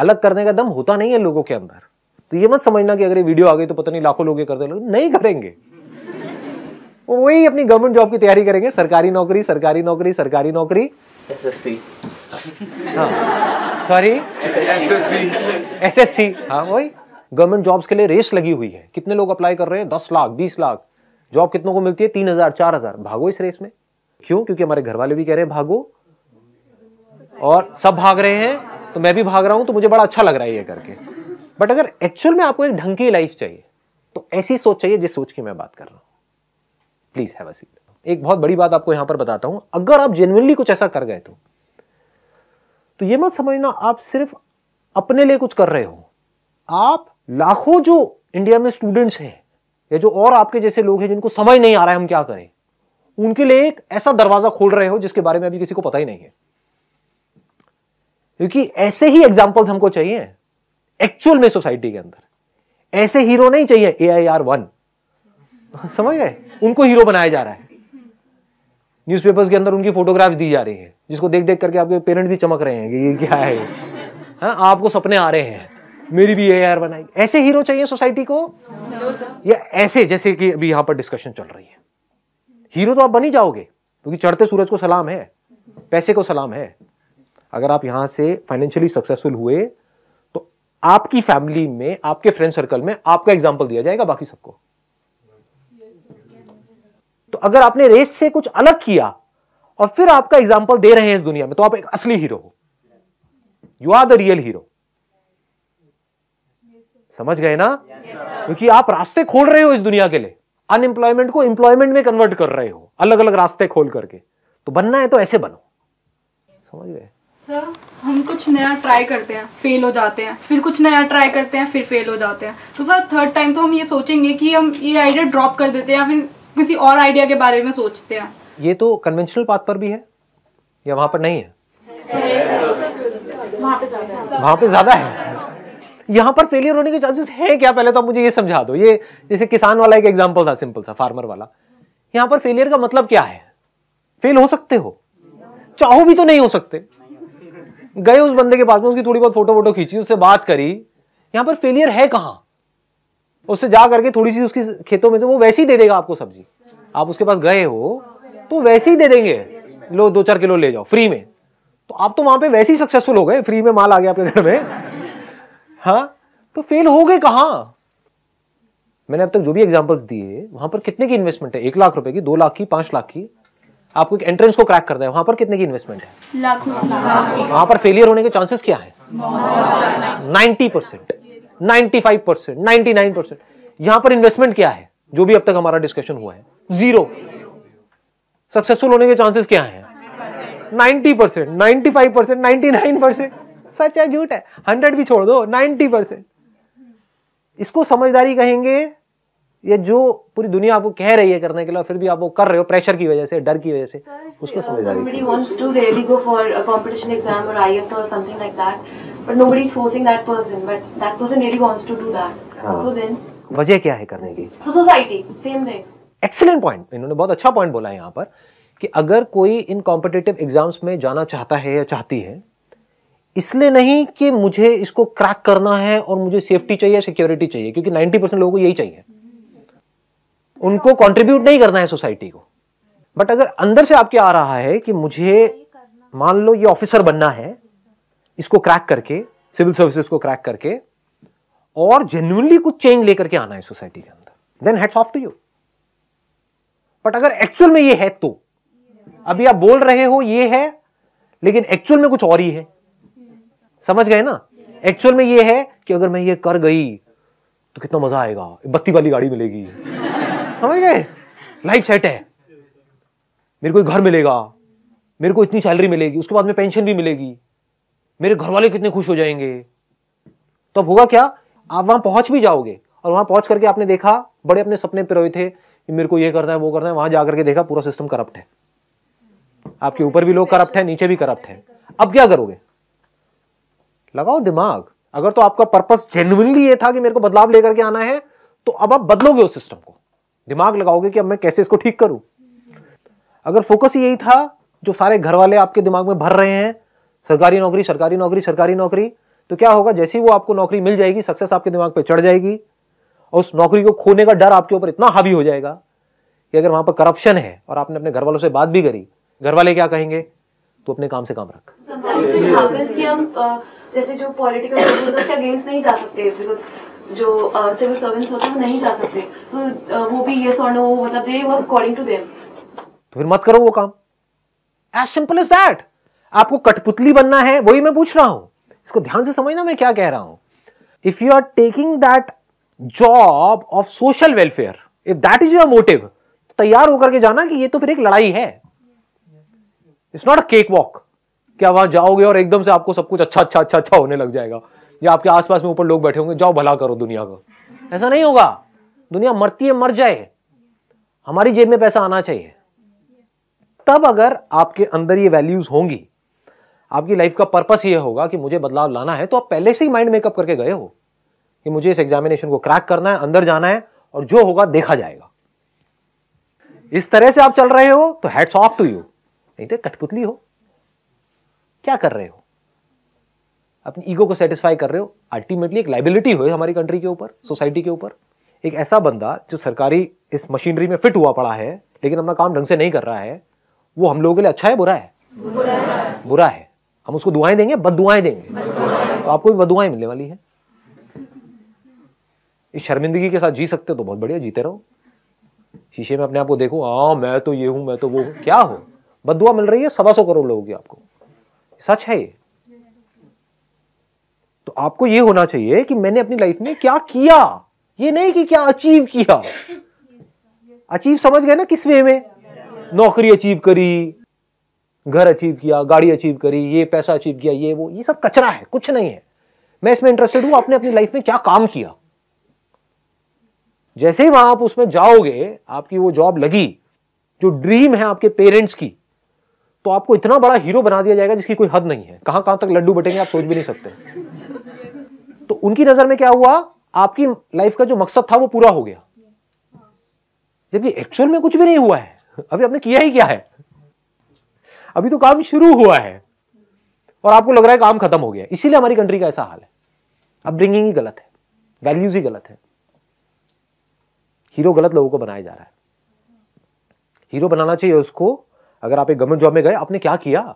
अलग करने का दम होता नहीं है लोगों के अंदर। तो ये मत समझना कि अगर ये वीडियो आ गई तो पता नहीं लाखों लोग ये करते लोग नहीं करेंगे। वो वही अपनी गवर्नमेंट जॉब की तैयारी करेंगे। सरकारी नौकरी सरकारी नौकरी सरकारी नौकरी। सॉरी एसएससी हाँ। वही। गवर्नमेंट जॉब्स के लिए रेस लगी हुई है। कितने लोग अप्लाई कर रहे हैं? दस लाख बीस लाख। जॉब कितनों को मिलती है? तीन हज़ार चार हज़ार। भागो इस रेस में। क्यों? क्योंकि हमारे घर वाले भी कह रहे हैं भागो। और सब भाग रहे हैं। तो मैं भी भाग रहा हूँ तो मुझे बड़ा अच्छा लग रहा है ये करके। बट अगर एक्चुअल में आपको एक ढंग की लाइफ चाहिए तो ऐसी सोच चाहिए जिस सोच की मैं बात कर रहा हूँ। प्लीज़ हैव अ सीट एक बहुत बड़ी बात आपको यहाँ पर बताता हूँ। अगर आप जेनुअनली कुछ ऐसा कर गए तो तो ये मत समझना आप सिर्फ़ अपने लिए कुछ कर रहे हो। आप लाखों जो इंडिया में स्टूडेंट्स हैं, या जो और आपके जैसे लोग हैं जिनको समझ नहीं आ रहा है हम क्या करें, उनके लिए एक ऐसा दरवाज़ा खोल रहे हो जिसके बारे में अभी किसी को पता ही नहीं है। क्योंकि ऐसे ही एग्जाम्पल्स हमको चाहिए एक्चुअल में सोसाइटी के अंदर। ऐसे हीरो नहीं चाहिए ए आई आर वन समझ गए? उनको हीरो बनाया जा रहा है। न्यूज़पेपर्स के अंदर उनकी फोटोग्राफ दी जा रही है, जिसको देख देख करके आपके पेरेंट भी चमक रहे हैं कि ये क्या है। हाँ आपको सपने आ रहे हैं। मेरी भी ए आर बनाई ऐसे हीरो चाहिए सोसाइटी को? या ऐसे, जैसे कि अभी यहाँ पर डिस्कशन चल रही है। हीरो तो आप बन ही जाओगे, क्योंकि चढ़ते सूरज को सलाम है, पैसे को सलाम है। अगर आप यहाँ से फाइनेंशियली सक्सेसफुल हुए तो आपकी फैमिली में, आपके फ्रेंड सर्कल में आपका एग्ज़ाम्पल दिया जाएगा बाकी सबको। तो अगर आपने रेस से कुछ अलग किया, और फिर आपका एग्ज़ाम्पल दे रहे हैं इस दुनिया में तो आप एक असली हीरो हो। You are the real hero समझ गए ना? क्योंकि आप रास्ते खोल रहे हो इस दुनिया के लिए। अनएम्प्लॉयमेंट को एम्प्लॉयमेंट में कन्वर्ट कर रहे हो अलग अलग रास्ते खोल करके। तो बनना है तो ऐसे बनो। समझ गए? सर हम कुछ नया ट्राई करते हैं फेल हो जाते हैं। फिर कुछ नया ट्राई करते हैं फिर फेल हो जाते हैं। तो सर थर्ड टाइम तो हम ये सोचेंगे कि हम ये आइडिया ड्रॉप कर देते हैं या फिर किसी और आइडिया के बारे में सोचते हैं। ये तो कन्वेंशनल पाथ पर भी है या वहाँ पर नहीं है? वहाँ पे ज़्यादा है। यहाँ पर फेलियर होने के चांसेस है क्या? पहले तो आप मुझे ये समझा दो। ये जैसे किसान वाला एक एग्ज़ाम्पल था सिंपल सा फार्मर वाला। यहाँ पर फेलियर का मतलब क्या है? फेल हो सकते हो। चाहो भी तो नहीं हो सकते। गए उस बंदे के पास में, उसकी थोड़ी बहुत फ़ोटो वोटो खींची, उससे बात करी। यहाँ पर फेलियर है कहाँ? उससे जा करके थोड़ी सी उसकी खेतों में से, वो वैसे ही दे देगा आपको सब्ज़ी। आप उसके पास गए हो तो वैसे ही दे देंगे। लो दो चार किलो ले जाओ फ्री में। तो आप तो वहाँ पे वैसे ही सक्सेसफुल हो गए फ्री में माल आ गया आपके घर में। हाँ तो फेल हो गए कहा? मैंने अब तक जो भी एग्जांपल्स दिए, वहाँ पर कितने की इन्वेस्टमेंट है? एक लाख रुपए की, दो लाख की, पाँच लाख की। आपको एक एंट्रेंस को क्रैक करना है। वहाँ पर कितने की इन्वेस्टमेंट है? लाखों वहाँ पर फेलियर होने के चांसेस क्या है? Ninety percent ninety five percent ninety nine percent यहाँ पर इन्वेस्टमेंट क्या है? जो भी अब तक हमारा डिस्कशन हुआ है। ज़ीरो सक्सेसफुल होने के चांसेस क्या है? Ninety percent ninety five percent ninety nine percent सच है झूठ है। हंड्रेड भी छोड़ दो नाइन्टी परसेंट इसको समझदारी कहेंगे ये जो पूरी दुनिया आपको कह रही है करने के लिए फिर भी आप वो कर रहे हो प्रेशर की वजह से डर की वजह से उसको do that. So then, वजह क्या है करने की? एक्सीलेंट पॉइंट इन्होंने बहुत अच्छा पॉइंट बोला है यहाँ पर कि अगर कोई इन कॉम्पिटेटिव एग्ज़ाम्स में जाना चाहता है या चाहती है इसलिए नहीं कि मुझे इसको क्रैक करना है और मुझे सेफ्टी चाहिए सिक्योरिटी चाहिए क्योंकि 90 परसेंट लोगों को यही चाहिए। उनको कंट्रीब्यूट नहीं करना है सोसाइटी को। बट अगर अंदर से आपके आ रहा है कि मुझे मान लो ये ऑफिसर बनना है, इसको क्रैक करके सिविल सर्विसेज़ को क्रैक करके, और जेन्युइनली कुछ चेंज लेकर के आना है सोसाइटी के अंदर then heads of to you but अगर एक्चुअल में ये है तो अभी आप बोल रहे हो ये है, लेकिन एक्चुअल में कुछ और ही है। समझ गए ना? एक्चुअल में ये है कि अगर मैं ये कर गई तो कितना मज़ा आएगा, बत्ती वाली गाड़ी मिलेगी। समझ गए? लाइफ सेट है। मेरे को एक घर मिलेगा। मेरे को इतनी सैलरी मिलेगी। उसके बाद में पेंशन भी मिलेगी। मेरे घर वाले कितने खुश हो जाएँगे। तो अब होगा क्या? आप वहाँ पहुँच भी जाओगे। और वहाँ पहुँच करके आपने देखा, बड़े अपने सपने पिरोए थे कि मेरे को ये करना है, वो करना है। वहाँ जाकर के देखा, पूरा सिस्टम करप्ट है। आपके ऊपर भी लोग करप्ट है, नीचे भी करप्ट है। अब क्या करोगे? लगाओ दिमाग। अगर तो आपका पर्पस जेन्युइनली ये था कि मेरे को बदलाव लेकर के आना है तो अब आप बदलोगे उस सिस्टम को। दिमाग लगाओगे कि अब मैं कैसे इसको ठीक करूँ? अगर फोकस ही यही था, जो सारे घर वाले आपके दिमाग में भर रहे हैं, सरकारी नौकरी सरकारी नौकरी सरकारी नौकरी तो क्या होगा? जैसे ही वो आपको नौकरी मिल जाएगी सक्सेस आपके दिमाग पे चढ़ जाएगी, और उस नौकरी को खोने का डर आपके ऊपर इतना हावी हो जाएगा कि अगर वहाँ पर करप्शन है, और आपने अपने घर वालों से बात भी करी घर वाले क्या कहेंगे? तो अपने काम से काम रख। जैसे जो पॉलिटिकल अगेंस्ट नहीं जा सकते जो सिविल सर्वेंट्स होते हैं, वो नहीं जा सकते। तो वो भी ये और नो मतलब they work according to them तो फिर मत करो वो काम। एज सिंपल एज दैट आपको कठपुतली बनना है, वही मैं पूछ रहा हूँ। इसको ध्यान से समझना मैं क्या कह रहा हूँ। If you are taking that job of social welfare if that is your motive तैयार होकर के जाना कि ये तो फिर एक लड़ाई है। It's not a cake walk क्या वहाँ जाओगे और एकदम से आपको सब कुछ अच्छा अच्छा अच्छा अच्छा होने लग जाएगा। या आपके आसपास में ऊपर लोग बैठे होंगे, जाओ भला करो दुनिया का। ऐसा नहीं होगा। दुनिया मरती है, मर जाए। हमारी जेब में पैसा आना चाहिए। तब अगर आपके अंदर ये वैल्यूज़ होंगी, आपकी लाइफ का पर्पस ये होगा कि मुझे बदलाव लाना है तो आप पहले से ही माइंड मेकअप करके गए हो कि मुझे इस एग्जामिनेशन को क्रैक करना है, अंदर जाना है और जो होगा देखा जाएगा। इस तरह से आप चल रहे हो तो हेड्स ऑफ़ टू यू नहीं तो कठपुतली हो। क्या कर रहे हो? अपनी ईगो को सेटिस्फाई कर रहे हो अल्टीमेटली एक लाइबिलिटी हो हमारी कंट्री के ऊपर सोसाइटी के ऊपर। एक ऐसा बंदा जो सरकारी इस मशीनरी में फिट हुआ पड़ा है लेकिन अपना काम ढंग से नहीं कर रहा है वो हम लोगों के लिए अच्छा है बुरा है? बुरा है, बुरा है। हम उसको दुआएँ देंगे बद दुआएँ देंगे? तो आपको भी बदुआएँ मिलने वाली है। इस शर्मिंदगी के साथ जी सकते हो तो बहुत बढ़िया जीते रहो। शीशे में अपने आप को देखो हाँ मैं तो ये हूँ मैं तो वो हूँ। क्या हो? बदुआ मिल रही है सवा सौ करोड़ लोगों की आपको। सच है ये? तो आपको ये होना चाहिए कि मैंने अपनी लाइफ में क्या किया? ये नहीं कि क्या अचीव किया। अचीव समझ गए ना किस वे में? नौकरी अचीव करी, घर अचीव किया, गाड़ी अचीव करी, ये पैसा अचीव किया, ये वो, ये सब कचरा है, कुछ नहीं है। मैं इसमें इंटरेस्टेड हूँ, आपने अपनी लाइफ में क्या काम किया? जैसे ही वहाँ आप उसमें जाओगे, आपकी वो जॉब लगी, जो ड्रीम है आपके पेरेंट्स की तो आपको इतना बड़ा हीरो बना दिया जाएगा जिसकी कोई हद नहीं है। कहाँ कहाँ तक लड्डू बटेंगे, आप सोच भी नहीं सकते। तो उनकी नज़र में क्या हुआ? आपकी लाइफ का जो मकसद था वो पूरा हो गया। जबकि एक्चुअल में कुछ भी नहीं हुआ है। अभी आपने किया ही क्या है? अभी तो काम शुरू हुआ है। और आपको लग रहा है काम खत्म हो गया। इसीलिए हमारी कंट्री का ऐसा हाल है। अब ब्रिंगिंग ही गलत है। वैल्यूज़ ही गलत है। हीरो गलत लोगों को बनाया जा रहा है। हीरो बनाना चाहिए उसको। अगर आप एक गवर्नमेंट जॉब में गए, आपने क्या किया?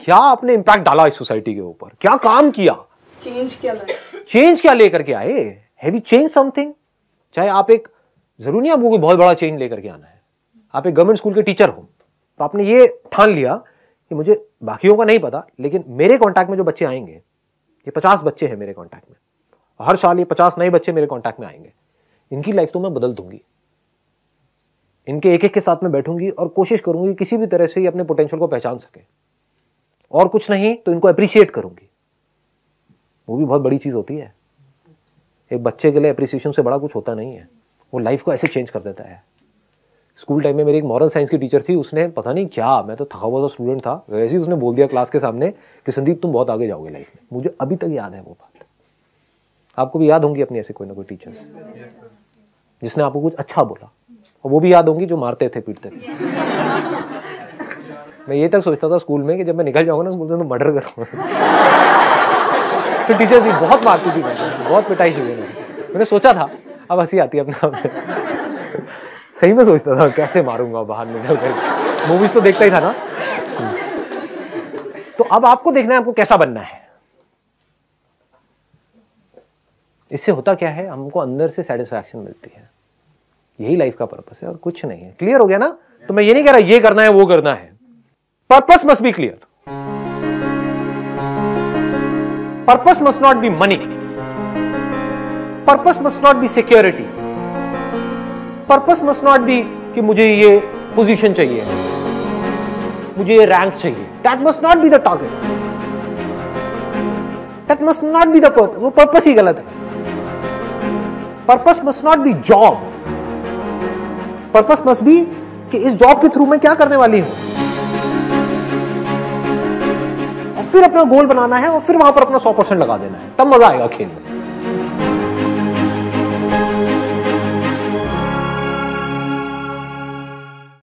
क्या आपने इंपैक्ट डाला इस सोसाइटी के ऊपर? क्या काम किया? चेंज क्या चेंज क्या लेकर के आए? यू चेंज समथिंग चाहे आप एक ज़रूरी नहीं आपको बहुत बड़ा चेंज लेकर के आना है। आप एक गवर्नमेंट स्कूल के टीचर हो। तो आपने ये ठान लिया कि मुझे बाकियों का नहीं पता, लेकिन मेरे कॉन्टैक्ट में जो बच्चे आएँगे, ये पचास बच्चे हैं मेरे कॉन्टैक्ट में। हर साल ये पचास नए बच्चे मेरे कॉन्टैक्ट में आएँगे। इनकी लाइफ तो मैं बदल दूँगी। इनके एक एक के साथ में बैठूँगी और कोशिश करूँगी किसी भी तरह से ये अपने पोटेंशियल को पहचान सके। और कुछ नहीं तो इनको अप्रिशिएट करूँगी। वो भी बहुत बड़ी चीज़ होती है। एक बच्चे के लिए अप्रिसिएशन से बड़ा कुछ होता नहीं है। वो लाइफ को ऐसे चेंज कर देता है। स्कूल टाइम में मेरी एक मॉरल साइंस की टीचर थी, उसने पता नहीं क्या, मैं तो थका हुआ स्टूडेंट था, वैसे ही उसने बोल दिया क्लास के सामने कि संदीप, तुम बहुत आगे जाओगे लाइफ में। मुझे अभी तक याद है वो बात। आपको भी याद होंगी अपनी ऐसे कोई ना कोई टीचर्स जिसने आपको कुछ अच्छा बोला। और वो भी याद होंगी जो मारते थे, पीटते थे। मैं ये तक सोचता था स्कूल में कि जब मैं निकल जाऊँगा ना स्कूल से तो मर्डर करूँगा। तो टीचर भी बहुत मारती थी मैंने बहुत पिटाई थी मैंने सोचा था, अब हँसी आती है अपने सही में सोचता था, कैसे मारूँगा बाहर निकल कर। मूवीज़ तो देखता ही था ना। तो अब आपको देखना है, आपको कैसा बनना है? इससे होता क्या है, हमको अंदर से सेटिस्फैक्शन मिलती है। यही लाइफ का पर्पस है और कुछ नहीं है। क्लियर हो गया ना? तो मैं ये नहीं कह रहा, ये करना है, वो करना है। Purpose must be clear purpose must not be money purpose must not be security purpose must not be कि मुझे ये पोजीशन चाहिए। मुझे ये रैंक चाहिए। That must not be the target that must not be the purpose वो purpose ही गलत है। Purpose must not be job purpose must be कि इस जॉब के थ्रू मैं क्या करने वाली हूँ? फिर अपना गोल बनाना है और फिर वहाँ पर अपना सौ परसेंट लगा देना है। तब मज़ा आएगा खेल में।